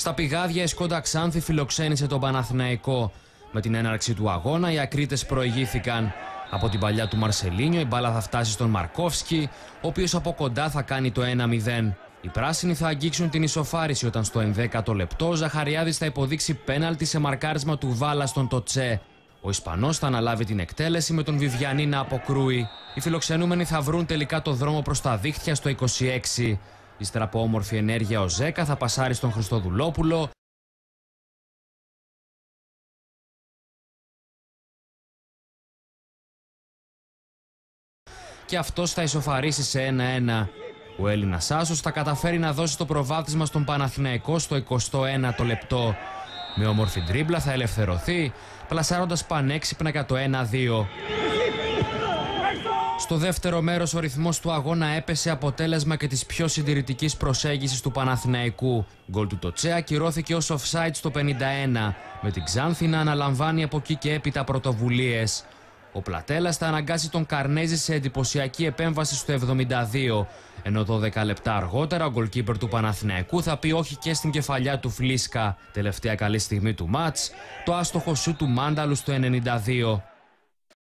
Στα πηγάδια η Σκόντα Ξάνθη φιλοξένησε τον Παναθηναϊκό. Με την έναρξη του αγώνα οι Ακρίτες προηγήθηκαν. Από την παλιά του Μαρσελίνιο η μπάλα θα φτάσει στον Μαρκόφσκι, ο οποίος από κοντά θα κάνει το 1-0. Οι πράσινοι θα αγγίξουν την ισοφάριση όταν στο 11ο λεπτό ο Ζαχαριάδης θα υποδείξει πέναλτι σε μαρκάρισμα του Βάλα στον Τοτσέ. Ο Ισπανός θα αναλάβει την εκτέλεση με τον Βιβιανή να αποκρούει. Οι φιλοξενούμενοι θα βρουν τελικά το δρόμο προς τα δίχτυα στο 26. Ύστερα από όμορφη ενέργεια ο Ζέκα θα πασάρει στον Χριστοδουλόπουλο. Και αυτός θα ισοφαρίσει σε 1-1. Ο Έλληνας Άσος θα καταφέρει να δώσει το προβάδισμα στον Παναθηναϊκό στο 21ο λεπτό. Με όμορφη τρίμπλα θα ελευθερωθεί, πλασάροντας πανέξυπνα για το 1-2. Στο δεύτερο μέρος, ο ρυθμός του αγώνα έπεσε αποτέλεσμα και της πιο συντηρητικής προσέγγισης του Παναθηναϊκού. Γκολ του Τοτσέα ακυρώθηκε ως offside στο 51, με την Ξάνθη να αναλαμβάνει από εκεί και έπειτα πρωτοβουλίες. Ο Πλατέλας θα αναγκάσει τον Καρνέζη σε εντυπωσιακή επέμβαση στο 72, ενώ 12 λεπτά αργότερα ο γκολκίπερ του Παναθηναϊκού θα πει όχι και στην κεφαλιά του Φλίσκα. Τελευταία καλή στιγμή του μάτς, το άστοχο σου του Μάνταλου στο 92.